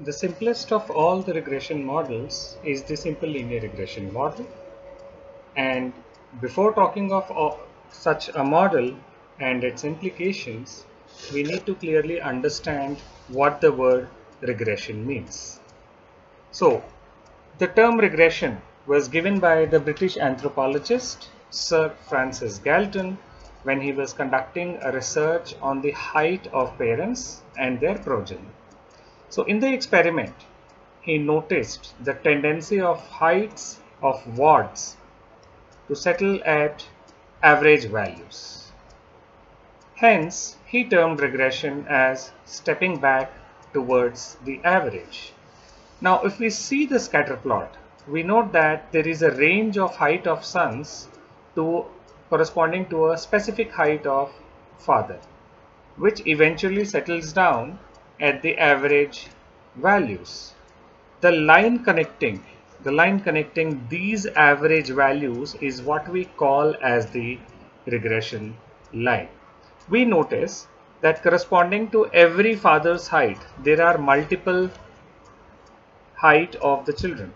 The simplest of all the regression models is the simple linear regression model. And before talking of such a model and its implications, we need to clearly understand what the word regression means. So, the term regression was given by the British anthropologist Sir Francis Galton when he was conducting a research on the height of parents and their progeny. So in the experiment, he noticed the tendency of heights of wards to settle at average values. Hence, he termed regression as stepping back towards the average. Now, if we see the scatter plot, we note that there is a range of height of sons to corresponding to a specific height of father, which eventually settles down at the average values. The line connecting the line connecting these average values is what we call as the regression line. We notice that corresponding to every father's height there are multiple height of the children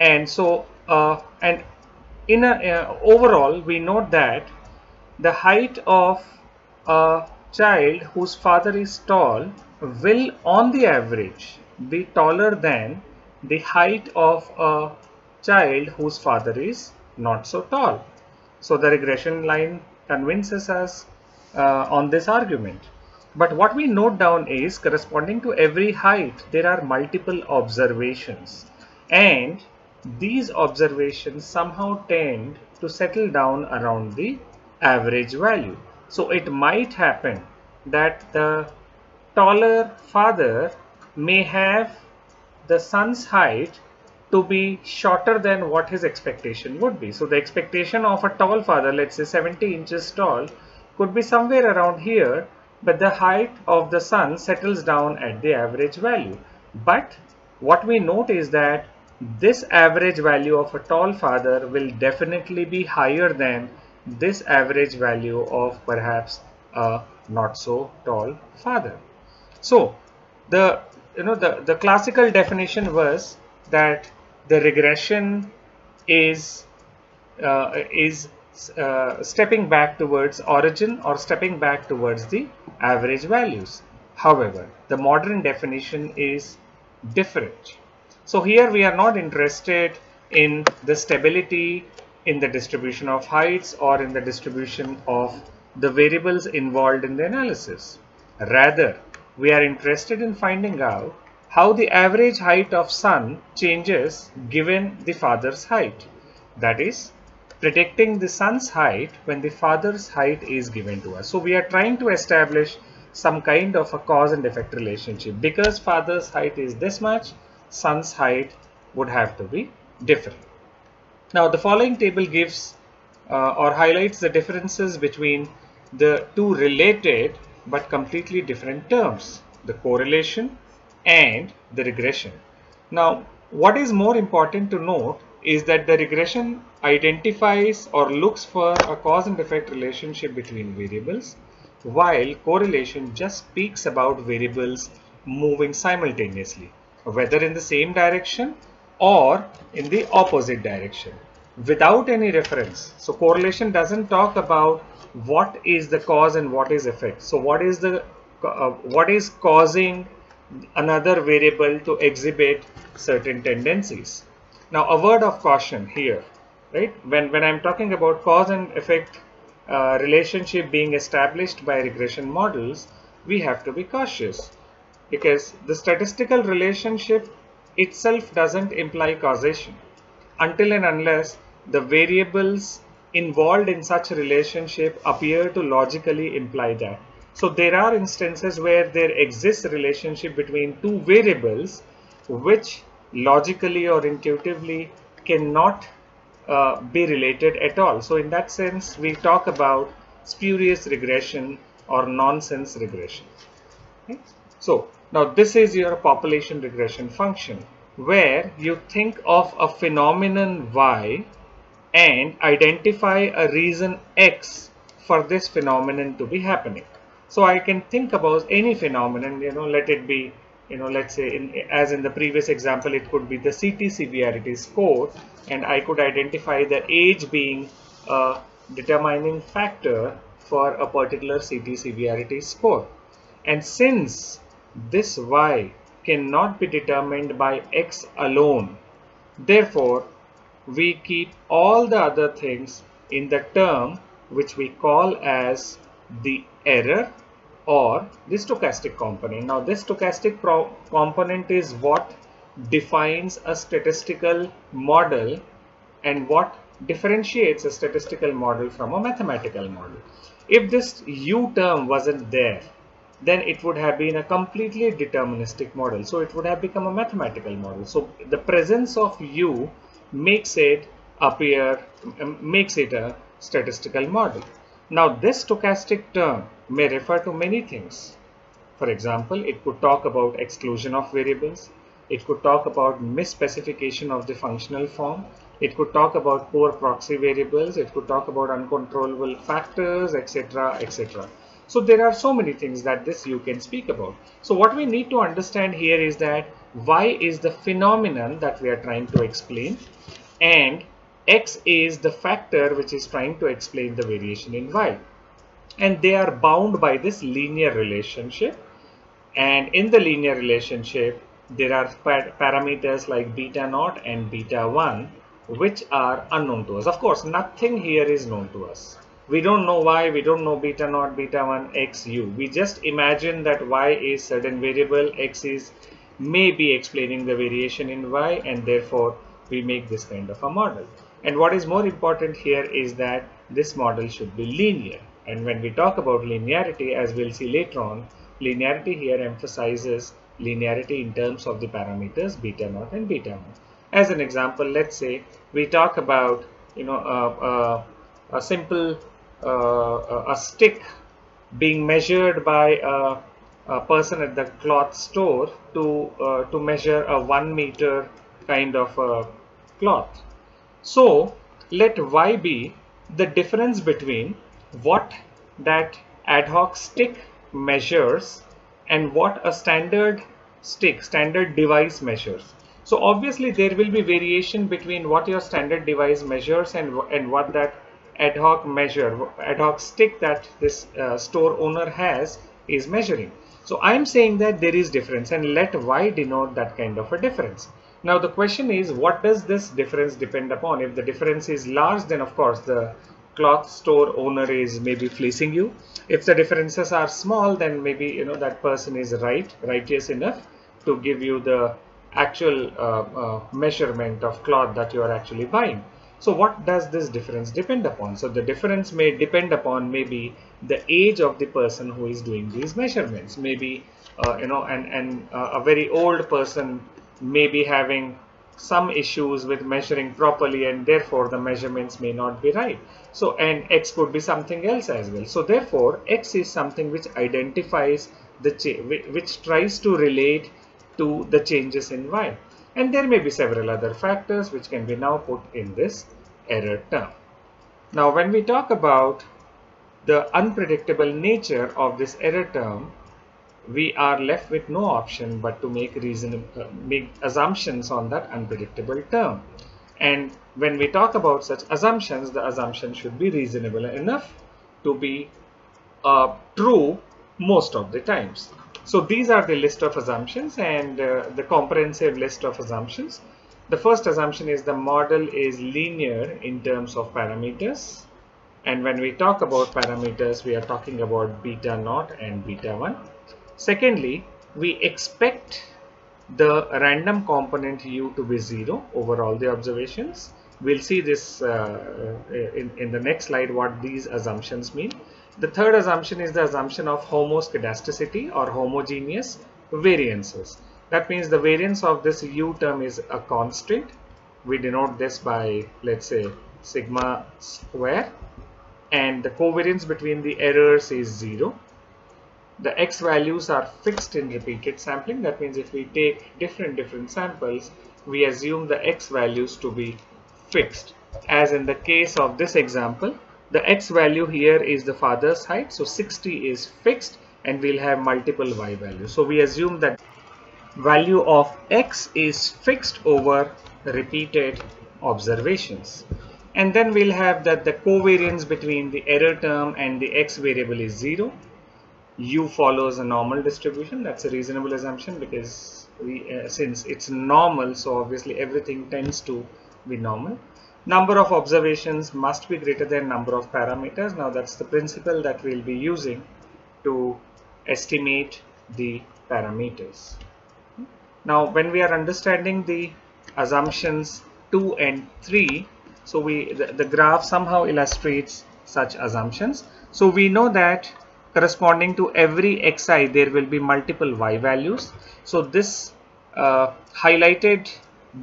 and so uh, and in a uh, overall we note that the height of a child whose father is tall will on the average be taller than the height of a child whose father is not so tall. So the regression line convinces us uh, on this argument. But what we note down is corresponding to every height there are multiple observations and these observations somehow tend to settle down around the average value. So it might happen that the taller father may have the son's height to be shorter than what his expectation would be. So the expectation of a tall father, let's say 70 inches tall, could be somewhere around here, but the height of the son settles down at the average value. But what we note is that this average value of a tall father will definitely be higher than this average value of perhaps a not so tall father. So the you know the, the classical definition was that the regression is uh, is uh, stepping back towards origin or stepping back towards the average values. However, the modern definition is different. So here we are not interested in the stability in the distribution of heights or in the distribution of the variables involved in the analysis. Rather, we are interested in finding out how the average height of son changes given the father's height. That is, predicting the son's height when the father's height is given to us. So we are trying to establish some kind of a cause and effect relationship. Because father's height is this much, son's height would have to be different. Now the following table gives uh, or highlights the differences between the two related but completely different terms, the correlation and the regression. Now, what is more important to note is that the regression identifies or looks for a cause and effect relationship between variables, while correlation just speaks about variables moving simultaneously, whether in the same direction or in the opposite direction without any reference. So correlation doesn't talk about what is the cause and what is effect. So what is the uh, what is causing another variable to exhibit certain tendencies. Now a word of caution here, right? When when I'm talking about cause and effect uh, relationship being established by regression models, we have to be cautious because the statistical relationship itself doesn't imply causation until and unless the variables involved in such relationship appear to logically imply that. So there are instances where there exists relationship between two variables which logically or intuitively cannot uh, be related at all. So in that sense, we talk about spurious regression or nonsense regression. Okay? So now this is your population regression function where you think of a phenomenon y and identify a reason X for this phenomenon to be happening. So I can think about any phenomenon, you know, let it be you know let's say in as in the previous example it could be the CT severity score and I could identify the age being a determining factor for a particular CT severity score and since this y cannot be determined by x alone therefore we keep all the other things in the term which we call as the error or the stochastic component. Now this stochastic component is what defines a statistical model and what differentiates a statistical model from a mathematical model. If this u term wasn't there, then it would have been a completely deterministic model. So it would have become a mathematical model. So the presence of u makes it appear, um, makes it a statistical model. Now this stochastic term may refer to many things. For example, it could talk about exclusion of variables. It could talk about misspecification of the functional form. It could talk about poor proxy variables. It could talk about uncontrollable factors, etc. etc. So there are so many things that this you can speak about. So what we need to understand here is that y is the phenomenon that we are trying to explain and x is the factor which is trying to explain the variation in y. And they are bound by this linear relationship. And in the linear relationship there are parameters like beta naught and beta 1 which are unknown to us. Of course nothing here is known to us we don't know y we don't know beta naught beta 1 x u we just imagine that y is certain variable x is maybe explaining the variation in y and therefore we make this kind of a model and what is more important here is that this model should be linear. And when we talk about linearity, as we'll see later on, linearity here emphasizes linearity in terms of the parameters beta naught and beta 1. As an example, let's say we talk about, you know, uh, uh, a simple uh, a stick being measured by a, a, person at the cloth store to uh, to measure a one meter kind of cloth so let y be the difference between what that ad hoc stick measures and what a standard stick, standard device measures. So obviously there will be variation between what your standard device measures and, and what that ad hoc measure, ad hoc stick that this uh, store owner has is measuring. So I'm saying that there is difference and let y denote that kind of a difference. Now the question is what does this difference depend upon? If the difference is large then of course the cloth store owner is maybe fleecing you. If the differences are small then maybe you know that person is right, righteous enough to give you the actual uh, uh, measurement of cloth that you are actually buying. So what does this difference depend upon? So the difference may depend upon maybe the age of the person who is doing these measurements. Maybe uh, you know and, and uh, a very old person may be having some issues with measuring properly and therefore the measurements may not be right. So and x could be something else as well. So therefore x is something which identifies the which tries to relate to the changes in y. And there may be several other factors which can be now put in this error term. Now when we talk about the unpredictable nature of this error term, we are left with no option but to make reason uh, make assumptions on that unpredictable term. And when we talk about such assumptions the assumption should be reasonable enough to be uh, true most of the times. So these are the list of assumptions and uh, the comprehensive list of assumptions the first assumption is the model is linear in terms of parameters and when we talk about parameters we are talking about beta naught and beta 1 Secondly, we expect the random component u to be 0 over all the observations. We'll see this uh, in, in the next slide what these assumptions mean. The third assumption is the assumption of homoscedasticity or homogeneous variances. That means the variance of this u term is a constant. We denote this by let's say sigma square and the covariance between the errors is 0 the x values are fixed in repeated sampling. That means if we take different different samples, we assume the x values to be fixed. As in the case of this example, the x value here is the father's height. So 60 is fixed and we'll have multiple y values. So we assume that value of x is fixed over repeated observations. And then we'll have that the covariance between the error term and the x variable is 0 u follows a normal distribution. That's a reasonable assumption because we uh, since it's normal so obviously everything tends to be normal. Number of observations must be greater than number of parameters. Now that's the principle that we'll be using to estimate the parameters now when we are understanding the assumptions 2 and 3 so we the, the graph somehow illustrates such assumptions. So we know that corresponding to every xi there will be multiple y values. So this uh, highlighted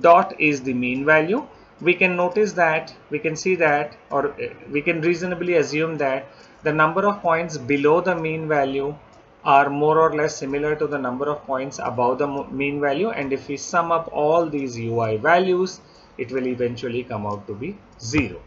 dot is the mean value. We can notice that we can see that or uh, we can reasonably assume that the number of points below the mean value are more or less similar to the number of points above the mean value and if we sum up all these ui values it will eventually come out to be zero.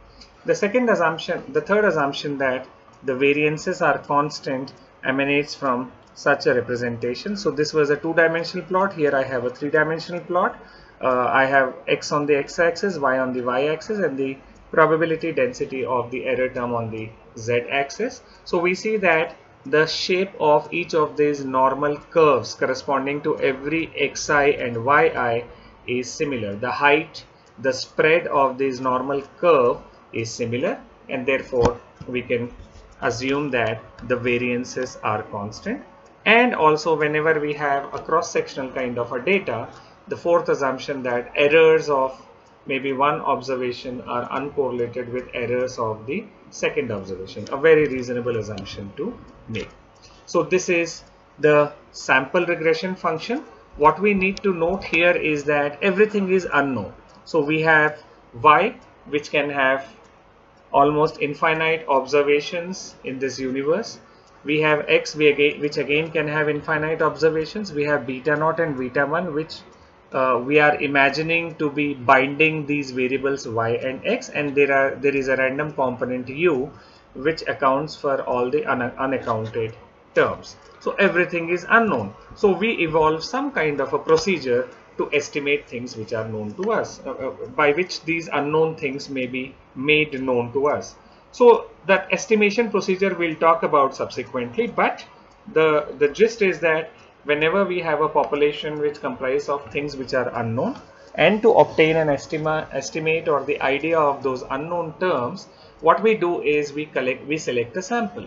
The second assumption the third assumption that the variances are constant emanates from such a representation. So this was a two-dimensional plot. Here i have a three-dimensional plot. Uh, i have x on the x-axis y on the y-axis and the probability density of the error term on the z-axis. So we see that the shape of each of these normal curves corresponding to every xi and yi is similar. The height, the spread of this normal curve is similar and therefore we can assume that the variances are constant and also whenever we have a cross-sectional kind of a data the fourth assumption that errors of maybe one observation are uncorrelated with errors of the second observation a very reasonable assumption to make. So this is the sample regression function. What we need to note here is that everything is unknown. So we have y which can have almost infinite observations in this universe. We have x which again can have infinite observations. We have beta naught and beta 1 which uh, we are imagining to be binding these variables y and x and there are there is a random component u which accounts for all the un unaccounted terms. So everything is unknown. So we evolve some kind of a procedure to estimate things which are known to us uh, uh, by which these unknown things may be made known to us. So that estimation procedure we'll talk about subsequently but the the gist is that whenever we have a population which comprises of things which are unknown and to obtain an estima, estimate or the idea of those unknown terms what we do is we collect we select a sample.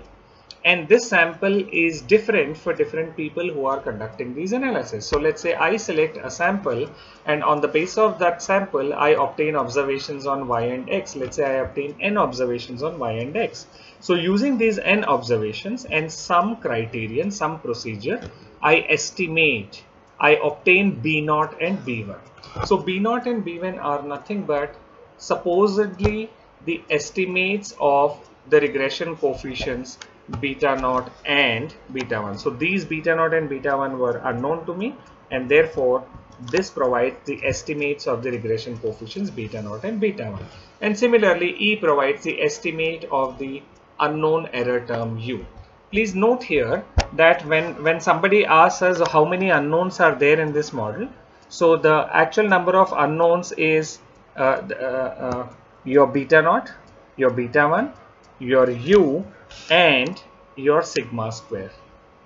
And this sample is different for different people who are conducting these analysis. So let's say i select a sample and on the base of that sample i obtain observations on y and x. Let's say i obtain n observations on y and x. So using these n observations and some criterion some procedure I estimate, I obtain B0 and B1. So B0 and B1 are nothing but supposedly the estimates of the regression coefficients beta naught and beta 1. So these beta naught and beta 1 were unknown to me and therefore this provides the estimates of the regression coefficients beta naught and beta 1. And similarly E provides the estimate of the unknown error term U. Please note here that when when somebody asks us how many unknowns are there in this model so the actual number of unknowns is uh, uh, uh, your beta naught your beta 1 your u and your sigma square.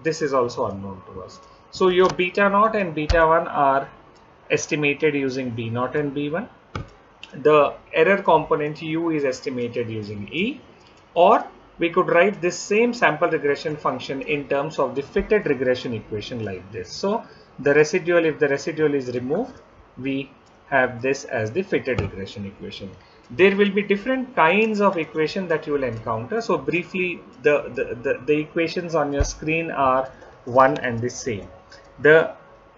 This is also unknown to us. So your beta naught and beta 1 are estimated using b naught and b1 the error component u is estimated using e or we could write this same sample regression function in terms of the fitted regression equation like this. So the residual, if the residual is removed, we have this as the fitted regression equation. There will be different kinds of equation that you will encounter. So briefly, the, the, the, the equations on your screen are one and the same. The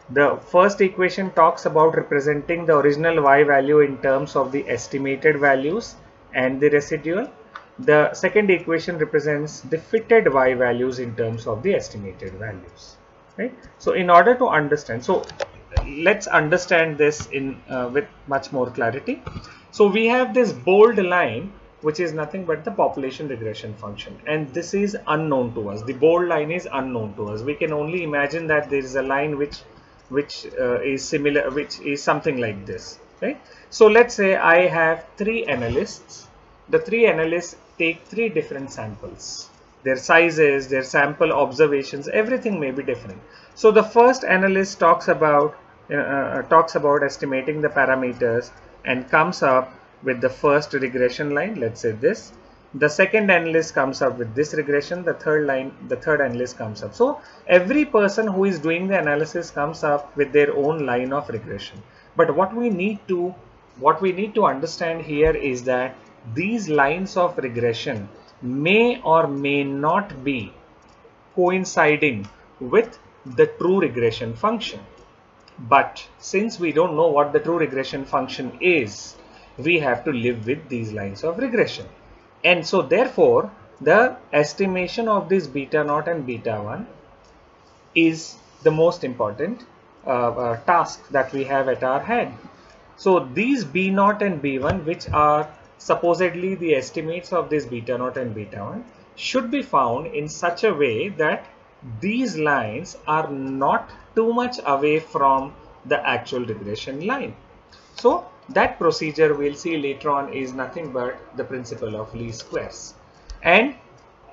the first equation talks about representing the original y value in terms of the estimated values and the residual the second equation represents the fitted y values in terms of the estimated values. Right. So in order to understand, so let's understand this in uh, with much more clarity. So we have this bold line which is nothing but the population regression function and this is unknown to us. The bold line is unknown to us. We can only imagine that there is a line which which uh, is similar, which is something like this, right? So let's say I have three analysts. The three analysts take three different samples. Their sizes, their sample observations, everything may be different. So the first analyst talks about uh, uh, talks about estimating the parameters and comes up with the first regression line. Let's say this the second analyst comes up with this regression the third line the third analyst comes up so every person who is doing the analysis comes up with their own line of regression but what we need to what we need to understand here is that these lines of regression may or may not be coinciding with the true regression function but since we don't know what the true regression function is we have to live with these lines of regression and so therefore the estimation of this beta naught and beta 1 is the most important uh, uh, task that we have at our hand. So these b naught and b1 which are supposedly the estimates of this beta naught and beta 1 should be found in such a way that these lines are not too much away from the actual regression line. So that procedure we'll see later on is nothing but the principle of least squares. And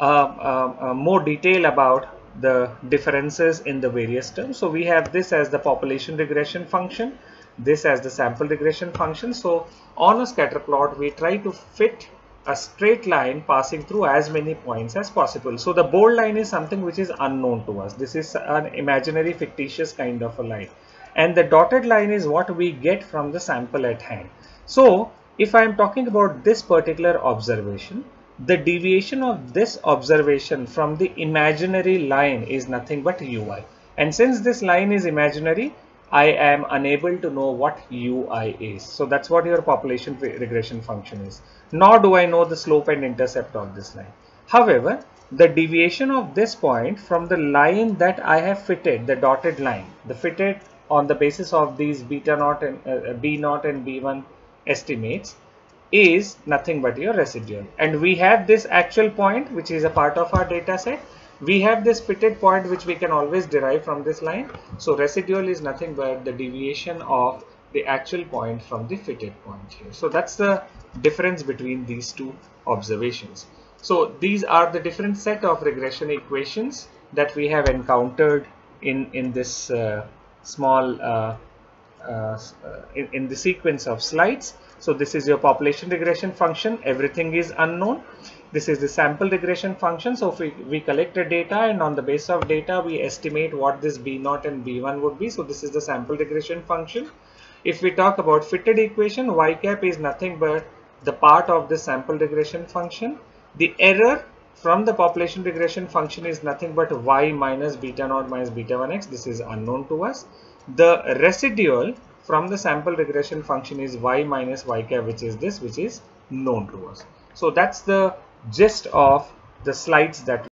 uh, uh, uh, more detail about the differences in the various terms. So we have this as the population regression function this as the sample regression function so on a scatter plot we try to fit a straight line passing through as many points as possible so the bold line is something which is unknown to us this is an imaginary fictitious kind of a line and the dotted line is what we get from the sample at hand. So if I am talking about this particular observation, the deviation of this observation from the imaginary line is nothing but ui. And since this line is imaginary, I am unable to know what ui is. So that's what your population regression function is. Nor do I know the slope and intercept of this line. However, the deviation of this point from the line that I have fitted, the dotted line, the fitted on the basis of these beta naught and uh, b naught and b1 estimates is nothing but your residual and we have this actual point which is a part of our data set we have this fitted point which we can always derive from this line so residual is nothing but the deviation of the actual point from the fitted point here so that's the difference between these two observations so these are the different set of regression equations that we have encountered in in this uh, small uh, uh, in, in, the sequence of slides. So this is your population regression function. Everything is unknown. This is the sample regression function. So if we, we collect the data and on the base of data, we estimate what this B0 and B1 would be. So this is the sample regression function. If we talk about fitted equation, y cap is nothing but the part of the sample regression function. The error from the population regression function is nothing but y minus beta naught minus beta 1x. This is unknown to us. The residual from the sample regression function is y minus y cap which is this which is known to us. So that's the gist of the slides that